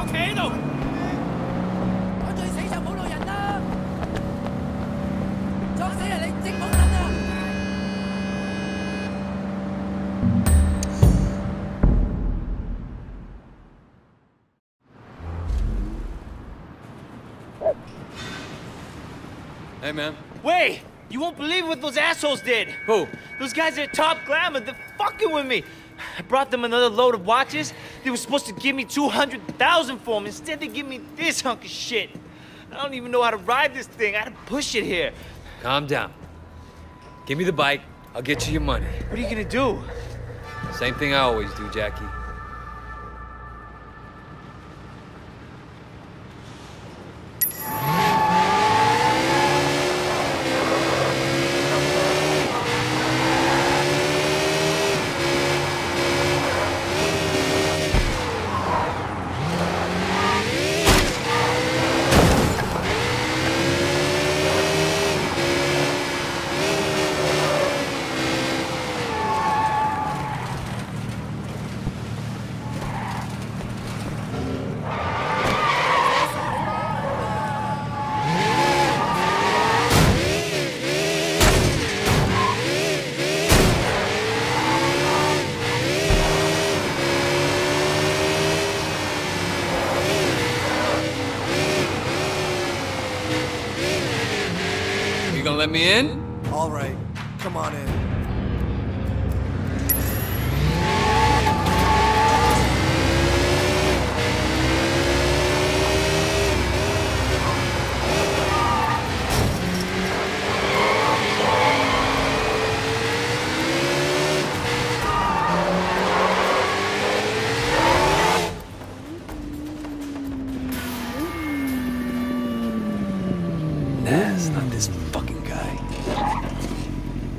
企喺度。我最死就冇路人啦！撞死人你正冇人啊！ Hey, man. Wait! You won't believe what those assholes did! Who? Those guys at Top Glamour, they're fucking with me! I brought them another load of watches. they were supposed to give me 200,000 for them. Instead, they give me this hunk of shit. I don't even know how to ride this thing. I had to push it here. Calm down. Give me the bike. I'll get you your money. What are you gonna do? Same thing I always do, Jackie. Let me in? All right, come on in.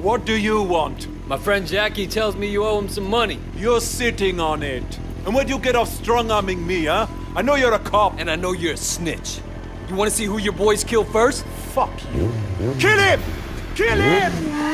What do you want? My friend Jackie tells me you owe him some money. You're sitting on it. And where'd you get off strong-arming me, huh? I know you're a cop. And I know you're a snitch. You wanna see who your boys kill first? Fuck you. Kill him! Kill him!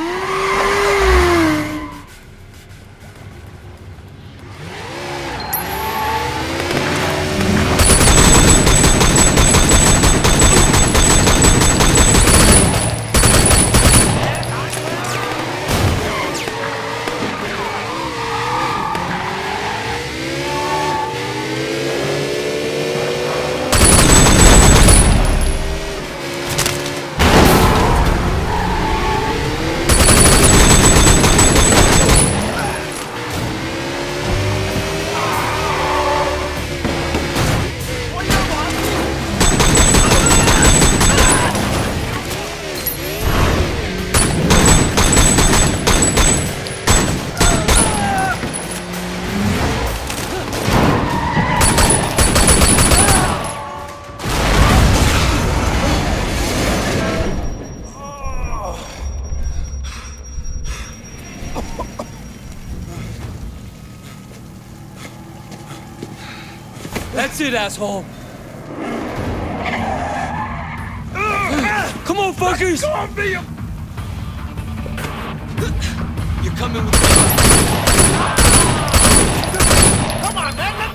Asshole. Come on, fuckers! You're coming with Come on, man,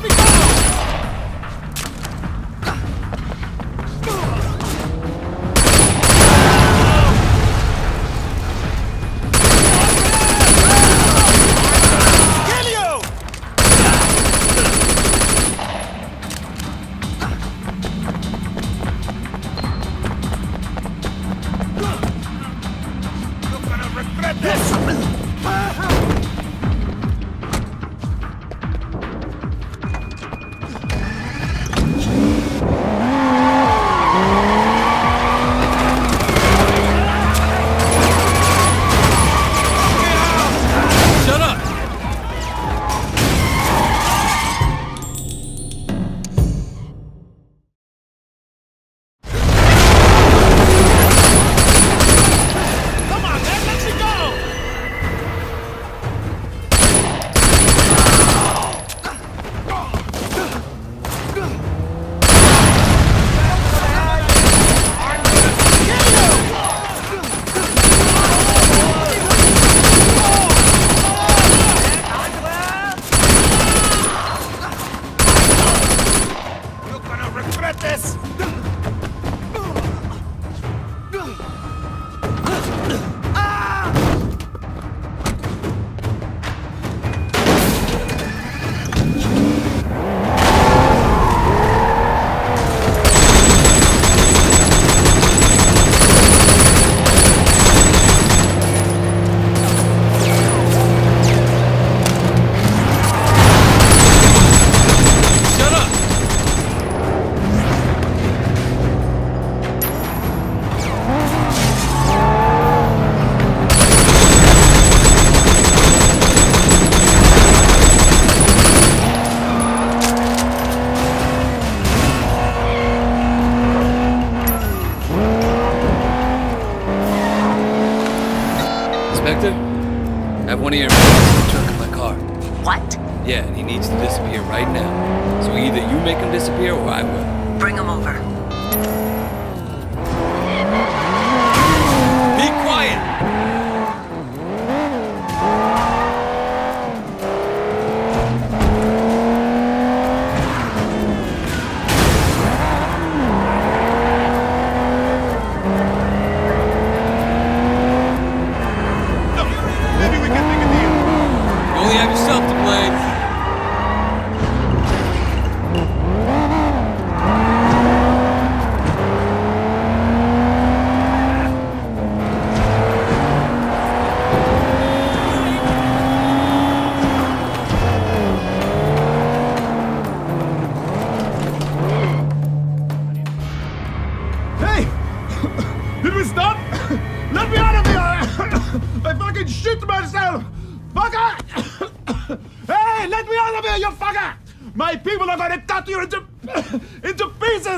this!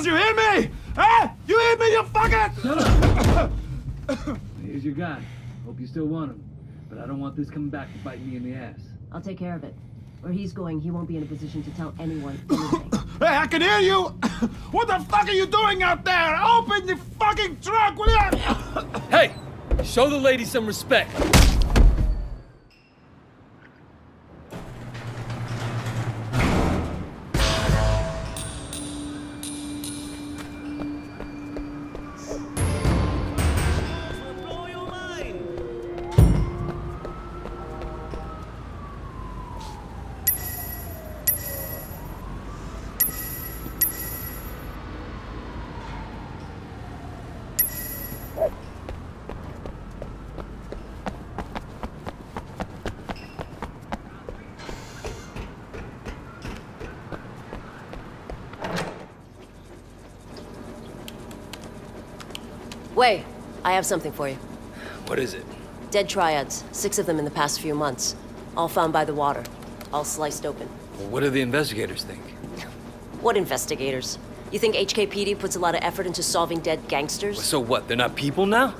Pieces, you hear me? Huh? You hear me, you fucker? Here's your guy. Hope you still want him. But I don't want this coming back to bite me in the ass. I'll take care of it. Where he's going, he won't be in a position to tell anyone anything. Hey, I can hear you! What the fuck are you doing out there? Open the fucking trunk, will you? Hey! Show the lady some respect. Wait, I have something for you. What is it? Dead triads, six of them in the past few months. All found by the water. All sliced open. Well, what do the investigators think? What investigators? You think HKPD puts a lot of effort into solving dead gangsters? So what, they're not people now?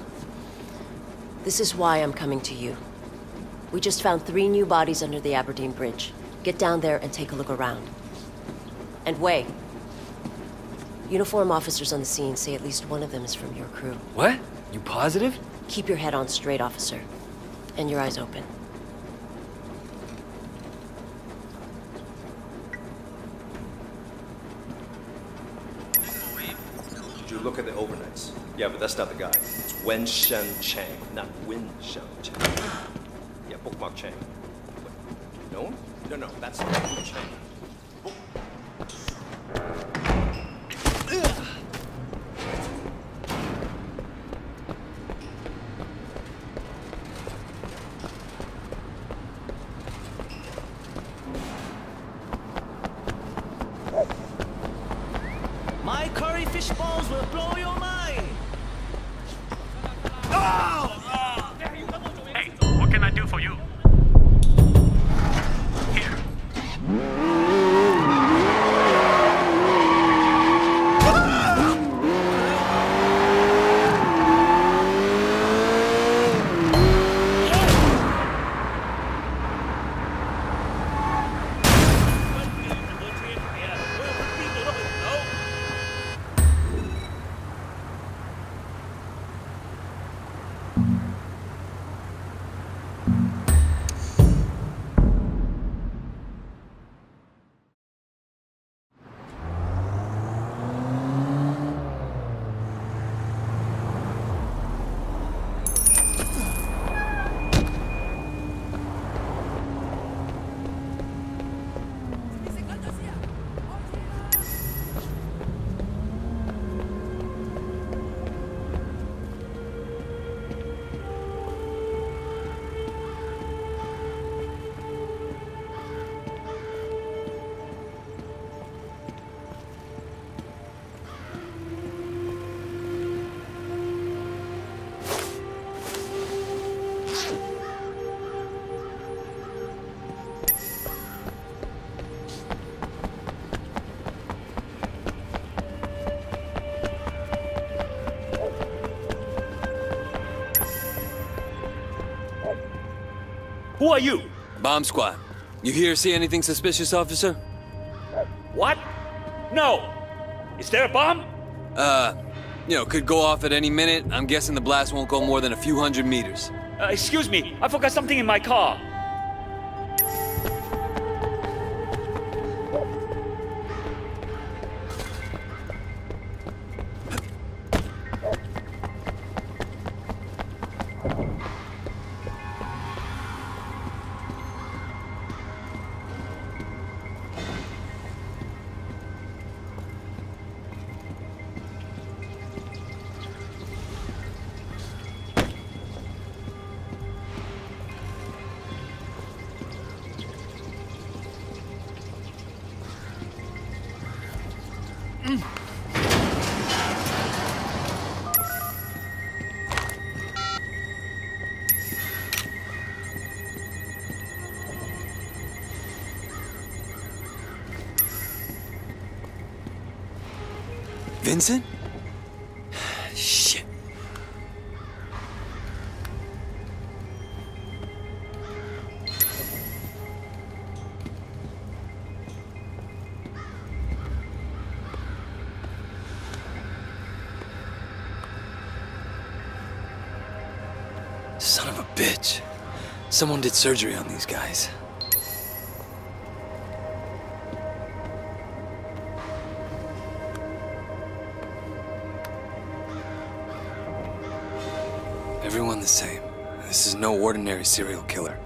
This is why I'm coming to you. We just found three new bodies under the Aberdeen Bridge. Get down there and take a look around. And wait. Uniform officers on the scene say at least one of them is from your crew. What? You positive? Keep your head on straight, officer. And your eyes open. Did you look at the overnights? Yeah, but that's not the guy. It's Wen Shen Chang, not Win Shen Chang. Yeah, bookmark Chang. Wait, no one? No, no, that's Wen Chang. Who are you? Bomb squad. You hear see anything suspicious, officer? What? No. Is there a bomb? Uh, you know, could go off at any minute. I'm guessing the blast won't go more than a few hundred meters. Uh, excuse me, I forgot something in my car. Vincent? Someone did surgery on these guys. Everyone the same. This is no ordinary serial killer.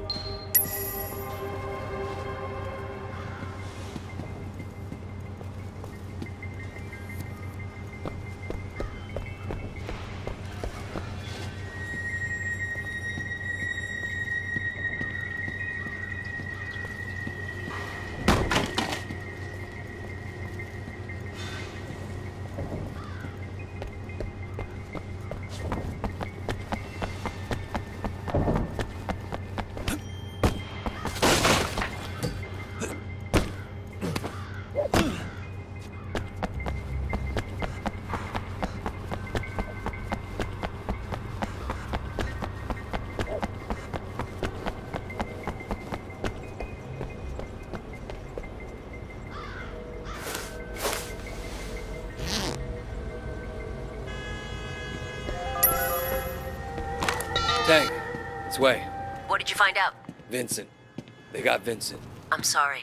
Teng, it's Wei. What did you find out? Vincent. They got Vincent. I'm sorry.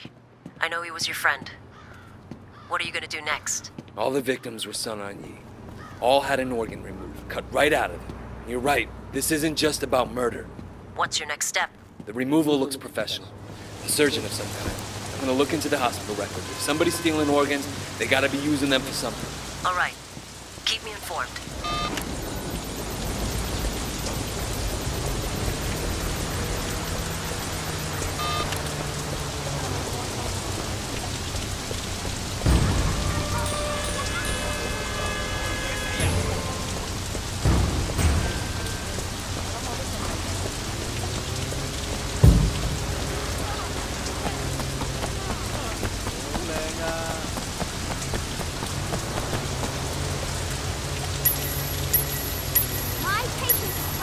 I know he was your friend. What are you gonna do next? All the victims were Sun On Yee. All had an organ removed, cut right out of them. You're right, this isn't just about murder. What's your next step? The removal looks professional. A surgeon of some kind. I'm gonna look into the hospital records. If somebody's stealing organs, they gotta be using them for something. All right. Keep me informed.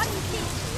Patience is